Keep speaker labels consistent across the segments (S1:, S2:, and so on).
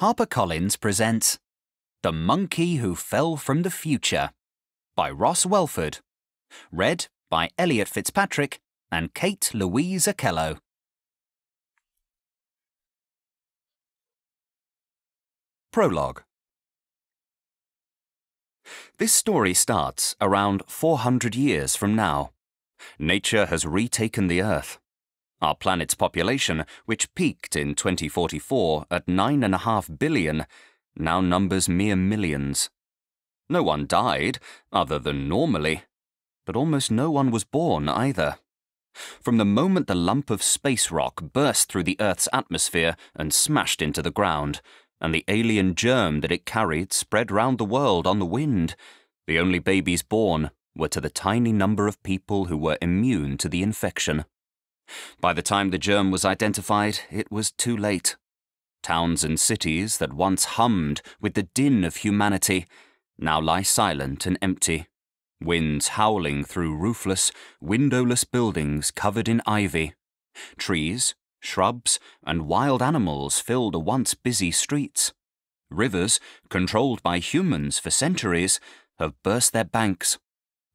S1: HarperCollins presents The Monkey Who Fell from the Future by Ross Welford. Read by Elliot Fitzpatrick and Kate Louise Okello. Prologue This story starts around 400 years from now. Nature has retaken the Earth. Our planet's population, which peaked in 2044 at 9.5 billion, now numbers mere millions. No one died, other than normally, but almost no one was born either. From the moment the lump of space rock burst through the Earth's atmosphere and smashed into the ground, and the alien germ that it carried spread round the world on the wind, the only babies born were to the tiny number of people who were immune to the infection. By the time the germ was identified, it was too late. Towns and cities that once hummed with the din of humanity now lie silent and empty, winds howling through roofless, windowless buildings covered in ivy. Trees, shrubs, and wild animals fill the once busy streets. Rivers, controlled by humans for centuries, have burst their banks.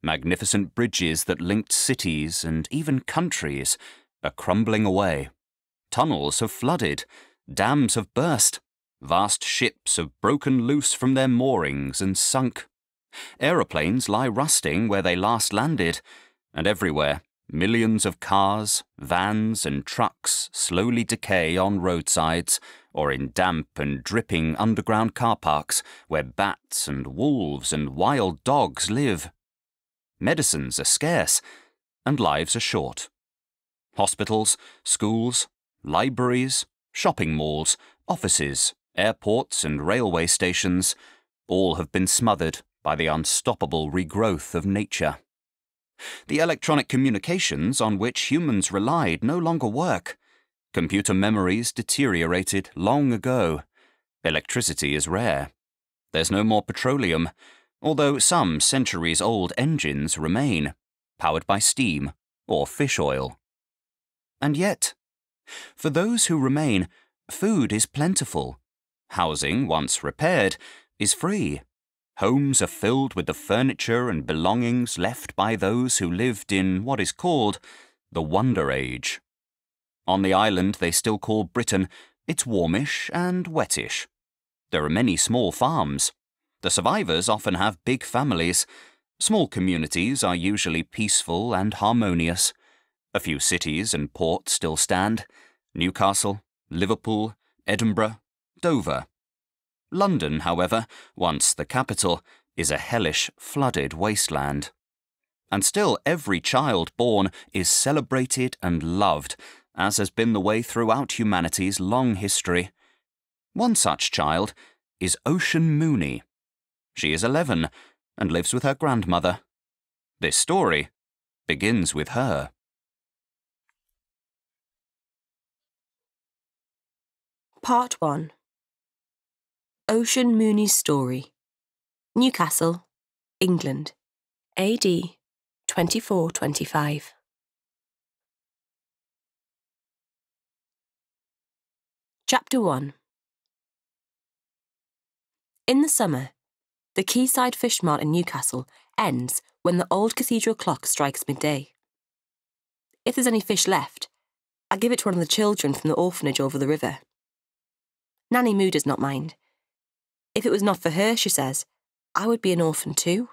S1: Magnificent bridges that linked cities and even countries are crumbling away. Tunnels have flooded, dams have burst, vast ships have broken loose from their moorings and sunk. Aeroplanes lie rusting where they last landed, and everywhere millions of cars, vans, and trucks slowly decay on roadsides or in damp and dripping underground car parks where bats and wolves and wild dogs live. Medicines are scarce, and lives are short. Hospitals, schools, libraries, shopping malls, offices, airports, and railway stations all have been smothered by the unstoppable regrowth of nature. The electronic communications on which humans relied no longer work. Computer memories deteriorated long ago. Electricity is rare. There's no more petroleum, although some centuries old engines remain, powered by steam or fish oil. And yet, for those who remain, food is plentiful. Housing, once repaired, is free. Homes are filled with the furniture and belongings left by those who lived in what is called the Wonder Age. On the island they still call Britain, it's warmish and wettish. There are many small farms. The survivors often have big families. Small communities are usually peaceful and harmonious. A few cities and ports still stand Newcastle, Liverpool, Edinburgh, Dover. London, however, once the capital, is a hellish, flooded wasteland. And still every child born is celebrated and loved, as has been the way throughout humanity's long history. One such child is Ocean Mooney. She is 11 and lives with her grandmother. This story begins with her.
S2: Part 1 Ocean Mooney's Story Newcastle, England, AD 2425. Chapter 1 In the summer, the quayside fish mart in Newcastle ends when the old cathedral clock strikes midday. If there's any fish left, I give it to one of the children from the orphanage over the river. Nanny Moo does not mind. If it was not for her, she says, I would be an orphan too.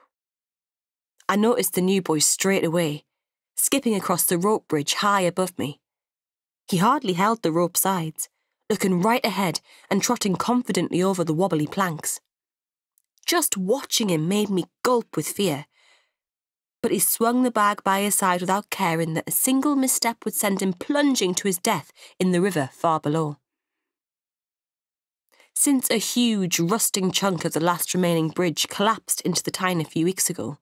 S2: I noticed the new boy straight away, skipping across the rope bridge high above me. He hardly held the rope sides, looking right ahead and trotting confidently over the wobbly planks. Just watching him made me gulp with fear. But he swung the bag by his side without caring that a single misstep would send him plunging to his death in the river far below. Since a huge, rusting chunk of the last remaining bridge collapsed into the Tyne a few weeks ago,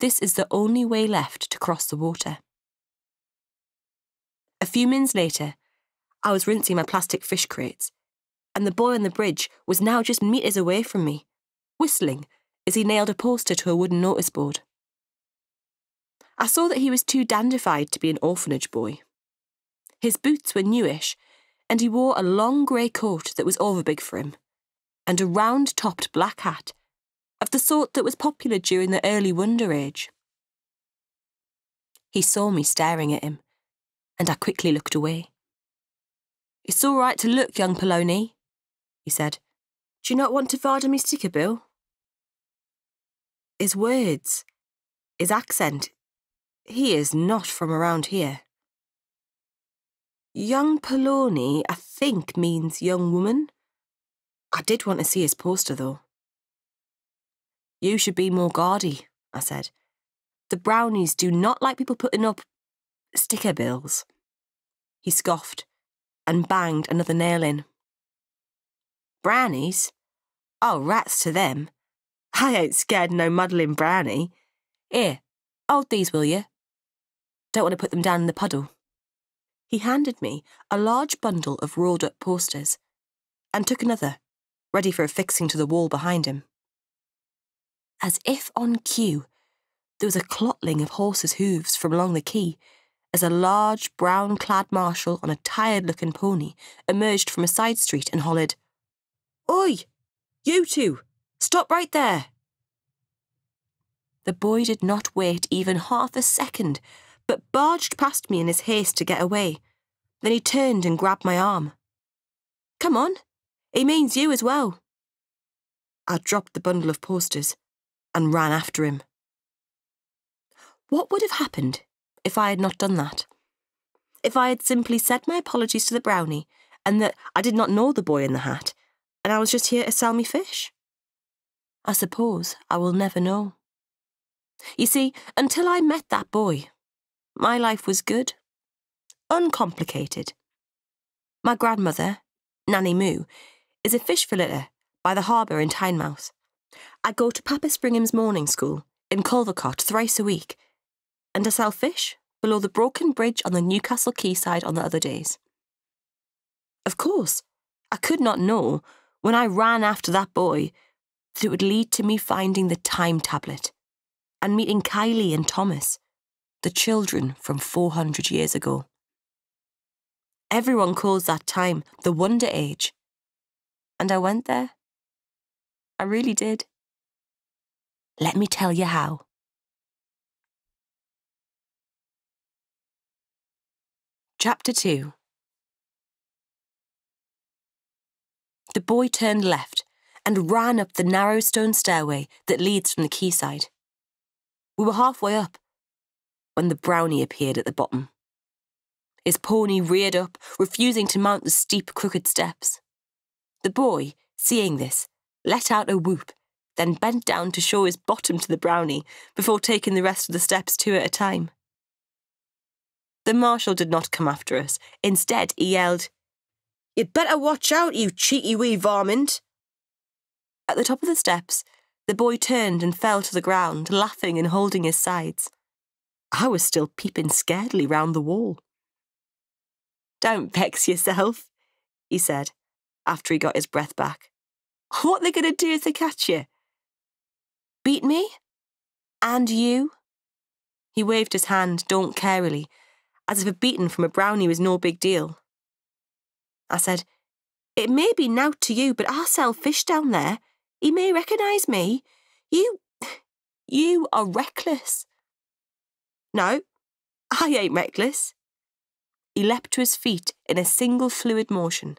S2: this is the only way left to cross the water. A few minutes later, I was rinsing my plastic fish crates, and the boy on the bridge was now just metres away from me, whistling as he nailed a poster to a wooden notice board. I saw that he was too dandified to be an orphanage boy. His boots were newish, and he wore a long grey coat that was overbig for him, and a round topped black hat, of the sort that was popular during the early Wonder Age. He saw me staring at him, and I quickly looked away. It's all right to look, young Poloni, he said. Do you not want to varden me sticker, Bill? His words, his accent, he is not from around here. Young Poloni, I think, means young woman. I did want to see his poster, though. You should be more gaudy, I said. The brownies do not like people putting up sticker bills. He scoffed and banged another nail in. Brownies? Oh, rats to them. I ain't scared no muddling brownie. Here, hold these, will you? Don't want to put them down in the puddle. He handed me a large bundle of rolled up posters and took another, ready for affixing to the wall behind him. As if on cue, there was a clotling of horses' hooves from along the quay as a large brown clad marshal on a tired looking pony emerged from a side street and hollered, Oi! You two! Stop right there! The boy did not wait even half a second, but barged past me in his haste to get away. Then he turned and grabbed my arm. Come on, he means you as well. I dropped the bundle of posters and ran after him. What would have happened if I had not done that. If I had simply said my apologies to the brownie and that I did not know the boy in the hat and I was just here to sell me fish? I suppose I will never know. You see, until I met that boy, my life was good, uncomplicated. My grandmother, Nanny Moo, is a fish filleter by the harbour in Tynemouth. I go to Papa Springham's morning school in Cullercoats thrice a week and I sell fish below the broken bridge on the Newcastle quayside on the other days. Of course, I could not know, when I ran after that boy, that it would lead to me finding the time tablet and meeting Kylie and Thomas, the children from 400 years ago. Everyone calls that time the Wonder Age. And I went there. I really did. Let me tell you how. Chapter 2 The boy turned left and ran up the narrow stone stairway that leads from the quayside. We were halfway up when the brownie appeared at the bottom. His pony reared up, refusing to mount the steep, crooked steps. The boy, seeing this, let out a whoop, then bent down to show his bottom to the brownie before taking the rest of the steps two at a time. The marshal did not come after us. Instead, he yelled, You'd better watch out, you cheeky wee varmint. At the top of the steps, the boy turned and fell to the ground, laughing and holding his sides. I was still peeping scaredly round the wall. Don't vex yourself, he said, after he got his breath back. What are they going to do if they catch you? Beat me? And you? He waved his hand don't carily as if a beating from a brownie was no big deal. I said, It may be nowt to you, but I sell fish down there. He may recognise me. You. you are reckless. No, I ain't reckless. He leapt to his feet in a single fluid motion,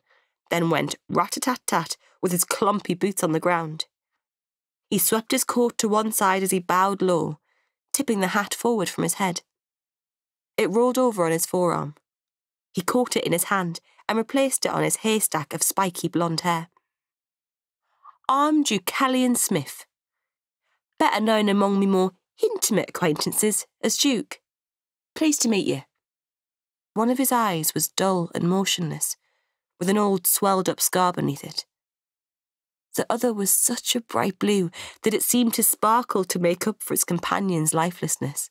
S2: then went rat a tat tat with his clumpy boots on the ground. He swept his coat to one side as he bowed low, tipping the hat forward from his head. It rolled over on his forearm. He caught it in his hand and replaced it on his haystack of spiky blonde hair. I'm Deucalion Smiff, better known among me more intimate acquaintances as Duke. Pleased to meet you. One of his eyes was dull and motionless, with an old swelled up scar beneath it. The other was such a bright blue that it seemed to sparkle to make up for its companion's lifelessness.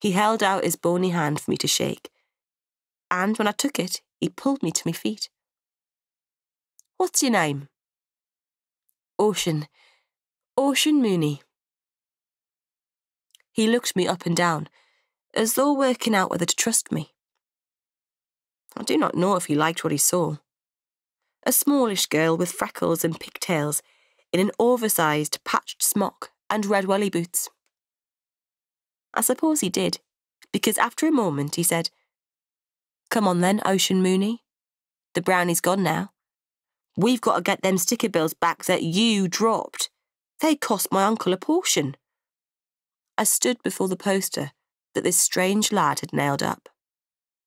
S2: He held out his bony hand for me to shake, and when I took it, he pulled me to my feet. What's your name? Ocean. Ocean Mooney. He looked me up and down, as though working out whether to trust me. I do not know if he liked what he saw. a smallish girl with freckles and pigtails, in an oversized patched smock and red welly boots. I suppose he did, because after a moment he said, Come on then, Ocean Mooney. The brownie's gone now. We've got to get them sticker bills back that you dropped. They cost my uncle a portion. I stood before the poster that this strange lad had nailed up.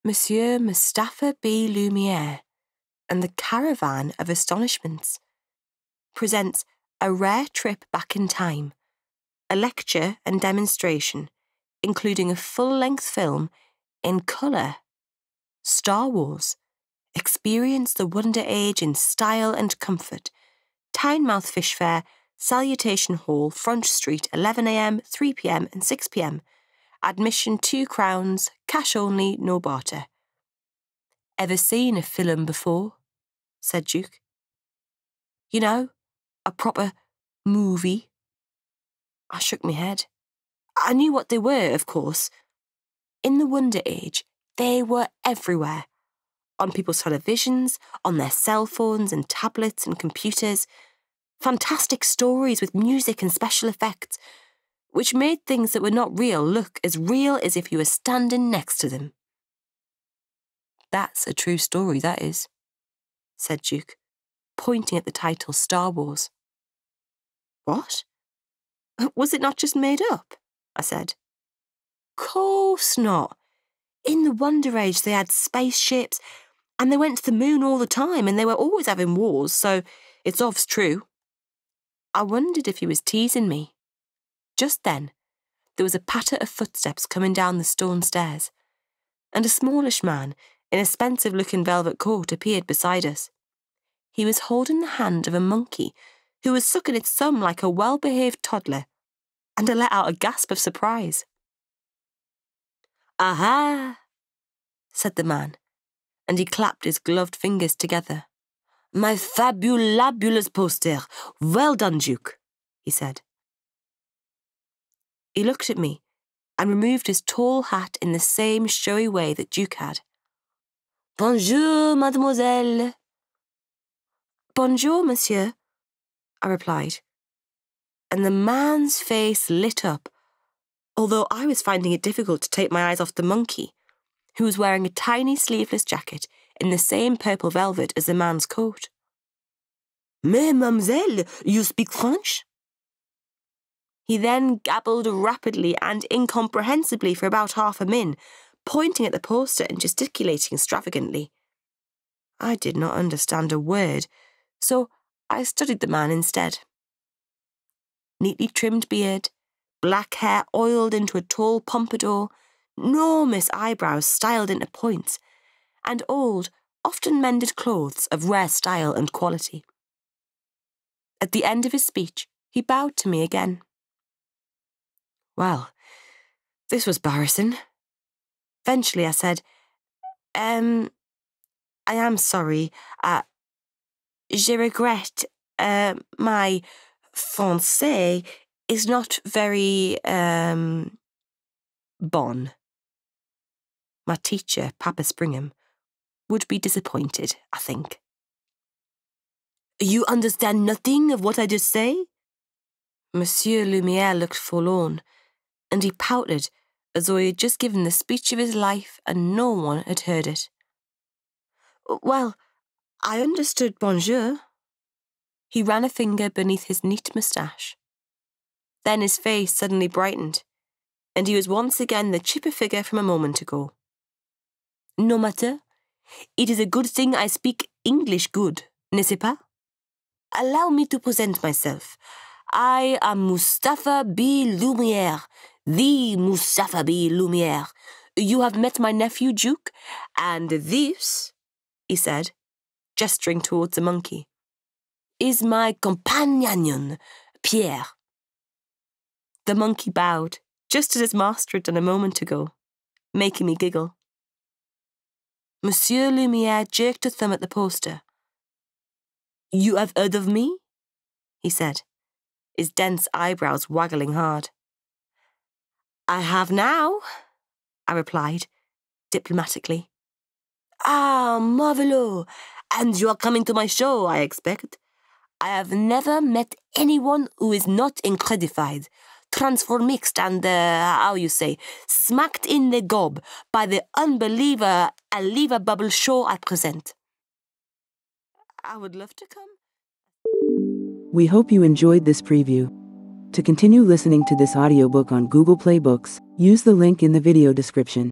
S2: Monsieur Mustapha B. Lumiere and the Caravan of Astonishments presents a rare trip back in time, a lecture and demonstration, including a full length film in colour. Star Wars. Experience the Wonder Age in style and comfort. Tynemouth Fish Fair, Salutation Hall, Front Street, 11am, 3pm, and 6pm. Admission two crowns, cash only, no barter. Ever seen a film before? said Duke. You know, a proper movie. I shook my head. I knew what they were, of course. In the Wonder Age, they were everywhere. On people's televisions, on their cell phones and tablets and computers. Fantastic stories with music and special effects, which made things that were not real look as real as if you were standing next to them. That's a true story, that is, said Duke, pointing at the title Star Wars. What? Was it not just made up? I said. Course not. In the Wonder Age, they had spaceships, and they went to the moon all the time, and they were always having wars, so it's obvs true. I wondered if he was teasing me. Just then, there was a patter of footsteps coming down the stone stairs, and a smallish man in a pensive looking velvet coat appeared beside us. He was holding the hand of a monkey who was sucking its thumb like a well behaved toddler, and I let out a gasp of surprise. Aha! said the man, and he clapped his gloved fingers together. My fabulabulous poster! Well done, Duke, he said. He looked at me and removed his tall hat in the same showy way that Duke had. Bonjour, mademoiselle. Bonjour, monsieur, I replied. And the man's face lit up, although I was finding it difficult to take my eyes off the monkey, who was wearing a tiny sleeveless jacket in the same purple velvet as the man's coat. Mais, mademoiselle, you speak French? He then gabbled rapidly and incomprehensibly for about half a min, pointing at the poster and gesticulating extravagantly. I did not understand a word, so I studied the man instead. Neatly trimmed beard, black hair oiled into a tall pompadour, enormous eyebrows styled into points, and old, often mended clothes of rare style and quality. At the end of his speech, he bowed to me again. Well, this was embarrassing. Eventually, I said, Um, I am sorry. Uh, je regrette. Uh, my français is not very, um, bon. My teacher, Papa Springham, would be disappointed, I think. You understand nothing of what I just say? Monsieur Lumiere looked forlorn, and he pouted as though he had just given the speech of his life and no one had heard it. Well, I understood bonjour. He ran a finger beneath his neat moustache. Then his face suddenly brightened, and he was once again the chipper figure from a moment ago. No matter. It is a good thing I speak English good, n'est-ce pas? Allow me to present myself. I am Mustapha B. Lumiere, the Mustapha B. Lumiere. You have met my nephew Duke, and this, he said, gesturing towards the monkey, is my companion, Pierre. The monkey bowed, just as his master had done a moment ago, making me giggle. Monsieur Lumiere jerked a thumb at the poster. You have heard of me? he said, his dense eyebrows waggling hard. I have now, I replied, diplomatically. Ah, marvellous! And you are coming to my show, I expect. I have never met anyone who is not incredified, transformixed, and, uh, how you say, smacked in the gob by the unbeliever bubble show I present. I would love to come.
S3: We hope you enjoyed this preview. To continue listening to this audiobook on Google Play Books, use the link in the video description.